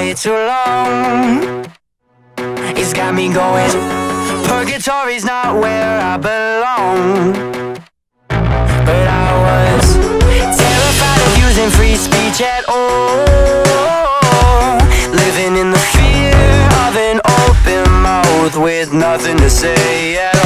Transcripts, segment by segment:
way too long. It's got me going. Purgatory's not where I belong. But I was terrified of using free speech at all. Living in the fear of an open mouth with nothing to say at all.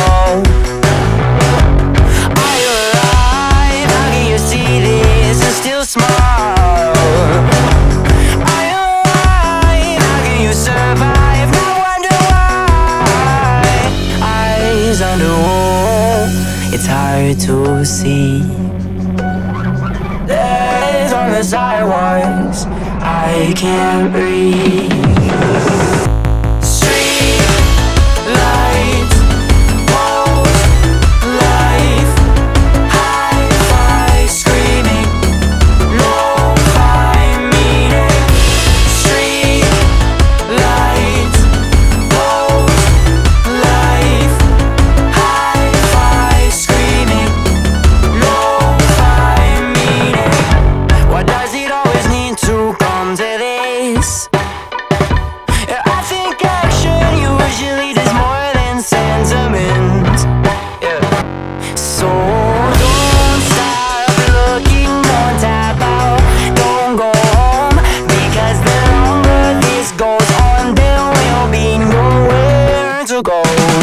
Hard to see. Legs on the sidewalks, I can't breathe. to go.